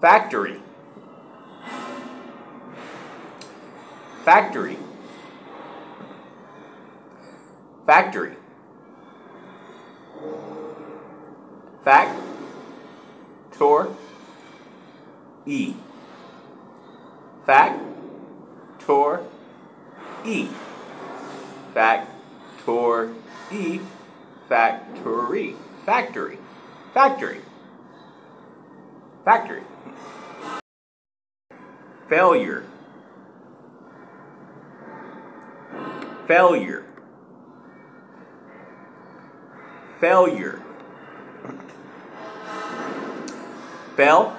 factory. Factory. Factory. Fact tor e fact tor e fact tor e factory. Factory. Factory factory. Failure. Failure. Failure. Fail.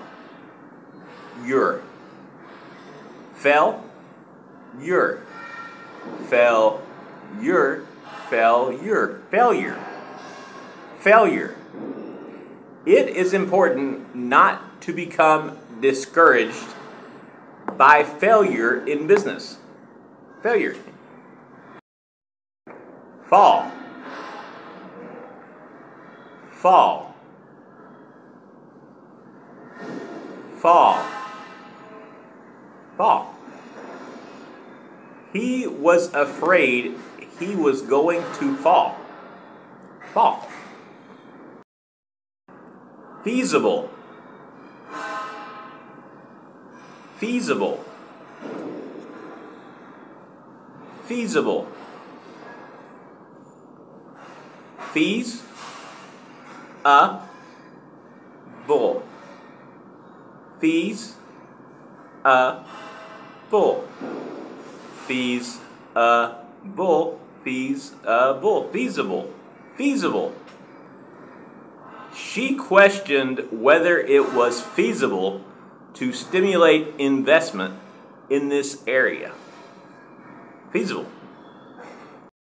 Your. Fail. Your. Fail. Your. Failure. Failure. Failure it is important not to become discouraged by failure in business. Failure. Fall. Fall. Fall. Fall. He was afraid he was going to fall. Fall feasible. Feasible. Feasible. Fees a bull fees a bull fees a bull fees a bull feasible. Feasible she questioned whether it was feasible to stimulate investment in this area. Feasible